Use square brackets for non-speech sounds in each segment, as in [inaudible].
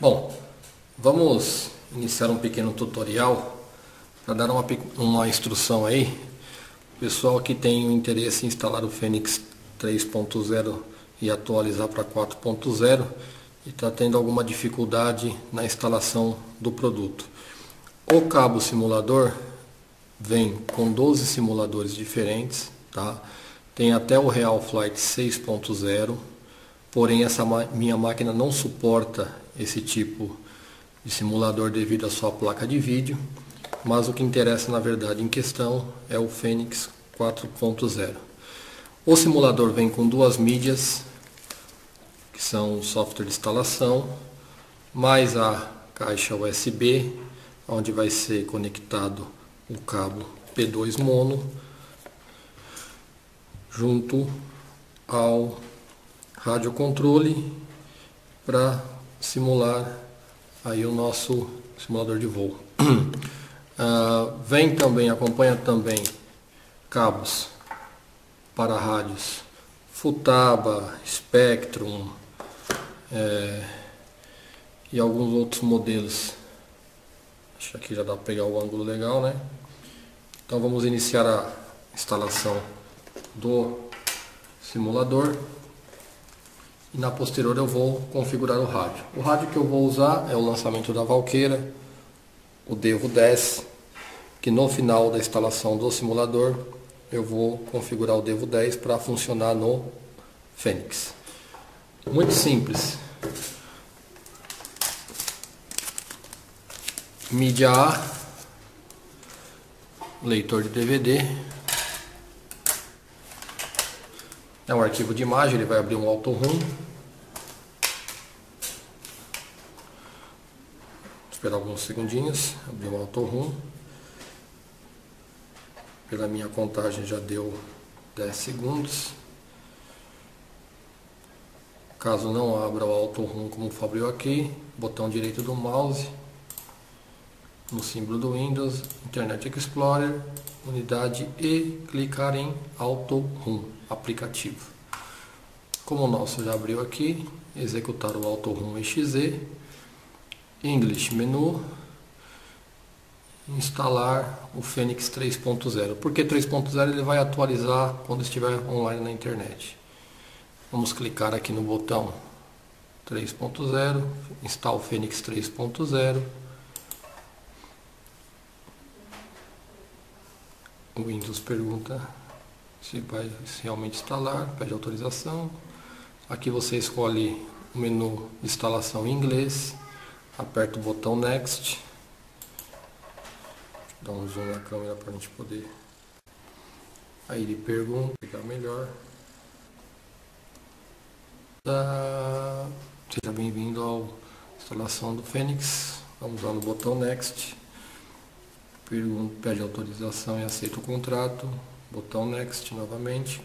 Bom, vamos iniciar um pequeno tutorial para dar uma, uma instrução aí. Pessoal que tem o interesse em instalar o Fênix 3.0 e atualizar para 4.0 e está tendo alguma dificuldade na instalação do produto. O cabo simulador vem com 12 simuladores diferentes, tá? Tem até o Real Flight 6.0, porém essa minha máquina não suporta esse tipo de simulador devido à sua placa de vídeo, mas o que interessa na verdade em questão é o Fênix 4.0. O simulador vem com duas mídias, que são o software de instalação, mais a caixa USB, onde vai ser conectado o cabo P2 mono, junto ao radiocontrole para simular aí o nosso simulador de voo. Uh, [clears throat] vem também, acompanha também cabos para rádios Futaba, Spectrum é, e alguns outros modelos. Acho que aqui já dá para pegar o ângulo legal, né? Então vamos iniciar a instalação do simulador e na posterior eu vou configurar o rádio. O rádio que eu vou usar é o lançamento da Valqueira, o Devo 10, que no final da instalação do simulador eu vou configurar o Devo 10 para funcionar no Fênix. Muito simples. Mídia A, leitor de DVD, É um arquivo de imagem, ele vai abrir um auto room. Esperar alguns segundinhos, abrir um auto room. Pela minha contagem já deu 10 segundos. Caso não abra o auto room como abriu aqui, botão direito do mouse, no símbolo do Windows, Internet Explorer, unidade e clicar em Auto Room aplicativo. Como o nosso já abriu aqui, executar o AutoRoom exe, English menu, instalar o Fênix 3.0. Porque 3.0 ele vai atualizar quando estiver online na internet. Vamos clicar aqui no botão 3.0, instalar o Fênix 3.0. O Windows pergunta se vai realmente instalar, pede autorização. Aqui você escolhe o menu instalação em inglês, aperta o botão Next. Dá um zoom na câmera para a gente poder. Aí ele pergunta, ficar melhor. Tá. Seja bem-vindo à instalação do Fênix. Vamos lá no botão Next. Pergunta, pede autorização e aceita o contrato botão Next novamente.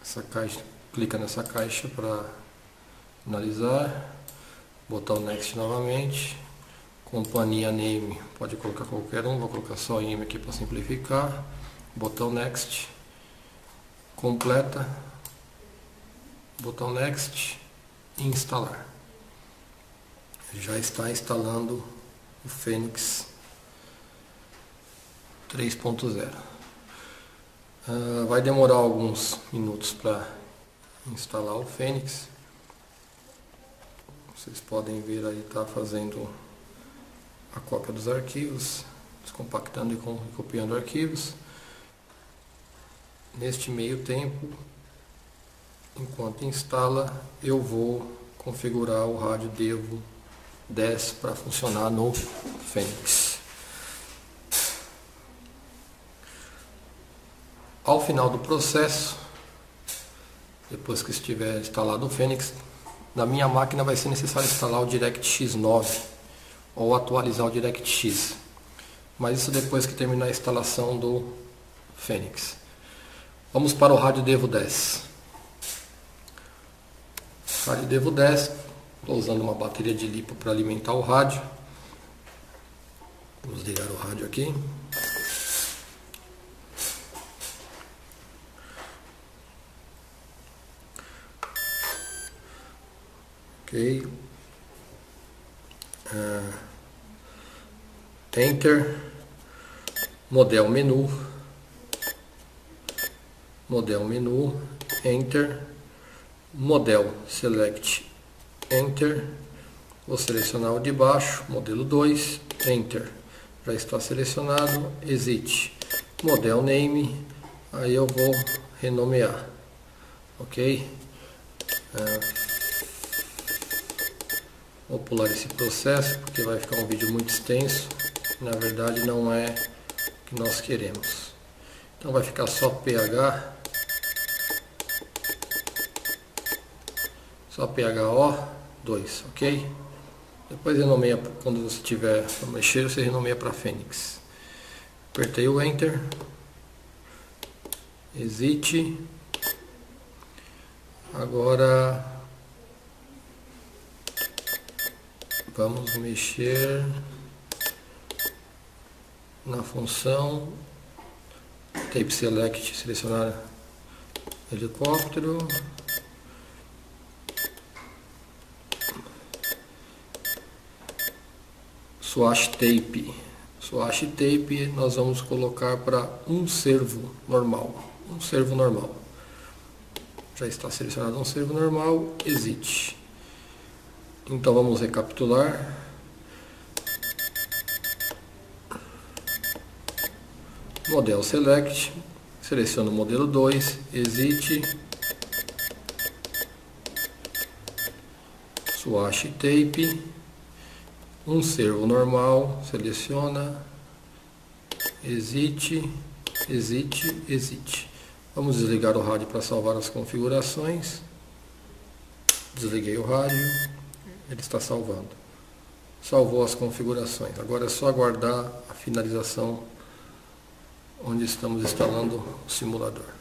Essa caixa, clica nessa caixa para finalizar. Botão Next novamente. Companhia Name, pode colocar qualquer um, vou colocar só IM aqui para simplificar. Botão Next. Completa. Botão Next. Instalar. Já está instalando o Fênix 3.0. Uh, vai demorar alguns minutos para instalar o Fênix. Vocês podem ver aí, tá fazendo a cópia dos arquivos, descompactando e copiando arquivos. Neste meio tempo, enquanto instala, eu vou configurar o rádio Devo 10 para funcionar no Fênix. Ao final do processo, depois que estiver instalado o Fênix, na minha máquina vai ser necessário instalar o DirectX 9 ou atualizar o DirectX. Mas isso depois que terminar a instalação do Fênix. Vamos para o rádio Devo 10. Rádio Devo 10, estou usando uma bateria de lipo para alimentar o rádio. Vamos ligar o rádio aqui. Ok. uh, Enter, Model Menu, Model Menu, Enter, Model Select, Enter, vou selecionar o de baixo, modelo 2, Enter, já está selecionado, Exit, Model Name, aí eu vou renomear, ok? Uh, Vou pular esse processo porque vai ficar um vídeo muito extenso. Na verdade não é o que nós queremos. Então vai ficar só PH. Só PHO 2, ok? Depois renomeia, quando você tiver mexer, você renomeia para Fênix. Apertei o Enter. Exit. Agora Vamos mexer na função Tape Select, selecionar helicóptero. Swash Tape. Swash Tape nós vamos colocar para um servo normal. Um servo normal. Já está selecionado um servo normal. Exit. Então vamos recapitular. Model Select, seleciono o modelo 2, Exit, Swash Tape, um servo normal, seleciona, Exit, Exit, Exit. Vamos desligar o rádio para salvar as configurações. Desliguei o rádio ele está salvando. Salvou as configurações. Agora é só aguardar a finalização onde estamos instalando o simulador.